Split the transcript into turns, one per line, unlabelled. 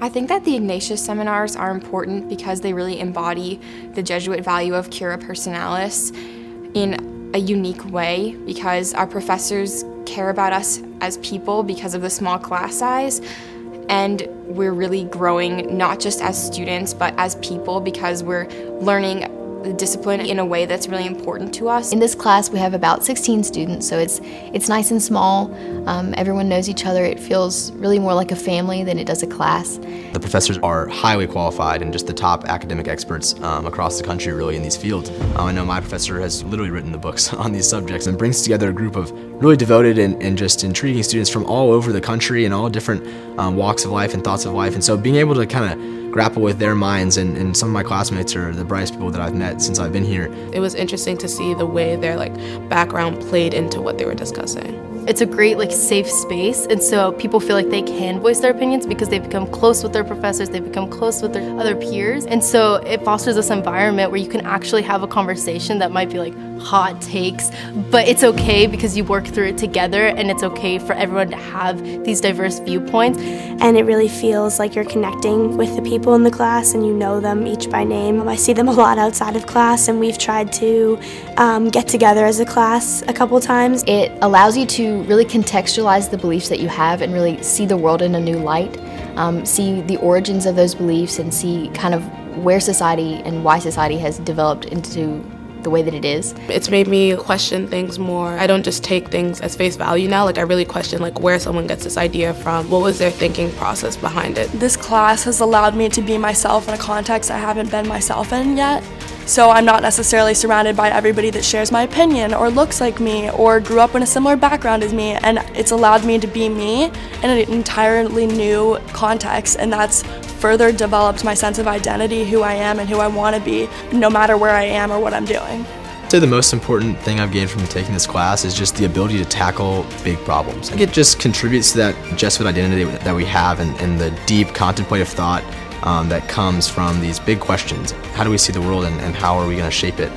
I think that the Ignatius seminars are important because they really embody the Jesuit value of cura personalis in a unique way because our professors care about us as people because of the small class size and we're really growing not just as students but as people because we're learning discipline in a way that's really important to us.
In this class we have about 16 students so it's it's nice and small. Um, everyone knows each other. It feels really more like a family than it does a class.
The professors are highly qualified and just the top academic experts um, across the country really in these fields. Um, I know my professor has literally written the books on these subjects and brings together a group of really devoted and, and just intriguing students from all over the country and all different um, walks of life and thoughts of life. And so being able to kind of grapple with their minds and, and some of my classmates are the brightest people that I've met since I've been here.
It was interesting to see the way their like background played into what they were discussing.
It's a great like safe space and so people feel like they can voice their opinions because they've become close with their professors, they've become close with their other peers and so it fosters this environment where you can actually have a conversation that might be like hot takes but it's okay because you work through it together and it's okay for everyone to have these diverse viewpoints.
And it really feels like you're connecting with the people in the class and you know them each by name. I see them a lot outside of class and we've tried to um, get together as a class a couple times.
It allows you to really contextualize the beliefs that you have and really see the world in a new light, um, see the origins of those beliefs and see kind of where society and why society has developed into the way that it is.
It's made me question things more. I don't just take things as face value now. Like I really question like where someone gets this idea from. What was their thinking process behind it?
This class has allowed me to be myself in a context I haven't been myself in yet. So I'm not necessarily surrounded by everybody that shares my opinion or looks like me or grew up in a similar background as me and it's allowed me to be me in an entirely new context and that's further developed my sense of identity, who I am and who I want to be, no matter where I am or what I'm doing.
I'd say the most important thing I've gained from taking this class is just the ability to tackle big problems. I think it just contributes to that Jesuit identity that we have and, and the deep contemplative thought um, that comes from these big questions. How do we see the world and, and how are we going to shape it?